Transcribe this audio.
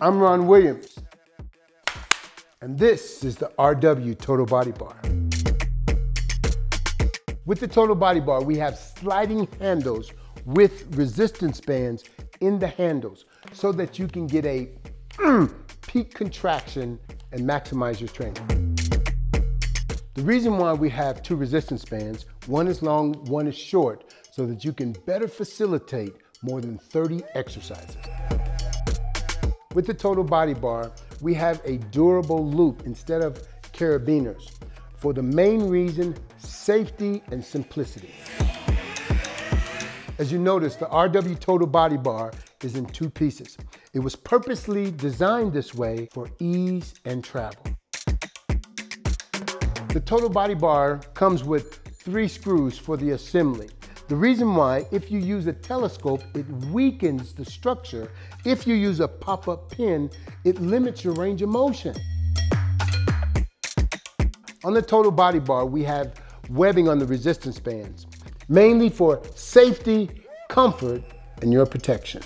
I'm Ron Williams, and this is the RW Total Body Bar. With the Total Body Bar, we have sliding handles with resistance bands in the handles so that you can get a mm, peak contraction and maximize your training. The reason why we have two resistance bands, one is long, one is short, so that you can better facilitate more than 30 exercises. With the total body bar, we have a durable loop instead of carabiners for the main reason, safety and simplicity. As you notice, the RW Total Body Bar is in two pieces. It was purposely designed this way for ease and travel. The total body bar comes with three screws for the assembly. The reason why, if you use a telescope, it weakens the structure. If you use a pop-up pin, it limits your range of motion. On the total body bar, we have webbing on the resistance bands, mainly for safety, comfort, and your protection.